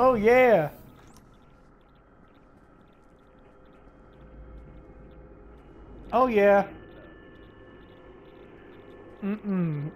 Oh yeah. Oh yeah. Mm-mm.